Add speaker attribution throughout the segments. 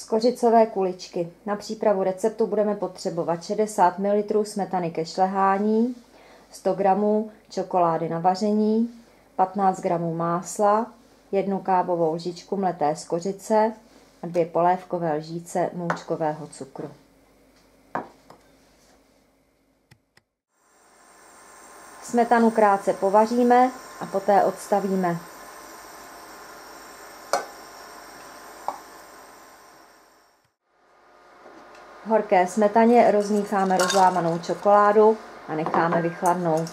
Speaker 1: Skořicové kuličky. Na přípravu receptu budeme potřebovat 60 ml smetany ke šlehání, 100 g čokolády na vaření, 15 g másla, jednu kávovou lžičku mleté skořice a dvě polévkové lžíce moučkového cukru. Smetanu krátce povaříme a poté odstavíme. Horké smetaně rozmícháme rozlámanou čokoládu a necháme vychladnout.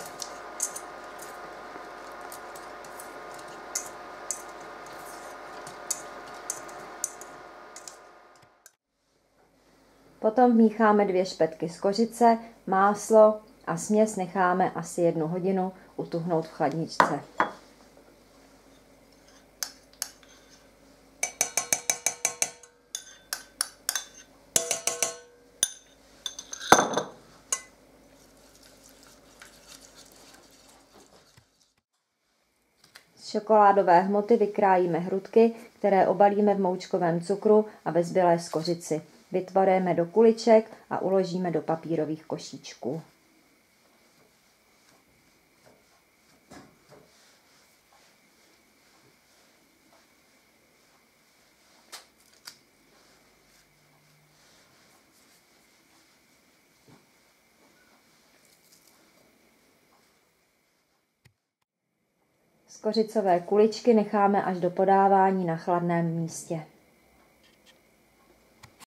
Speaker 1: Potom vmícháme dvě špetky z kořice, máslo a směs necháme asi jednu hodinu utuhnout v chladničce. Z čokoládové hmoty vykrájíme hrudky, které obalíme v moučkovém cukru a ve zbylé skořici. Vytvarujeme do kuliček a uložíme do papírových košíčků. Skořicové kuličky necháme až do podávání na chladném místě.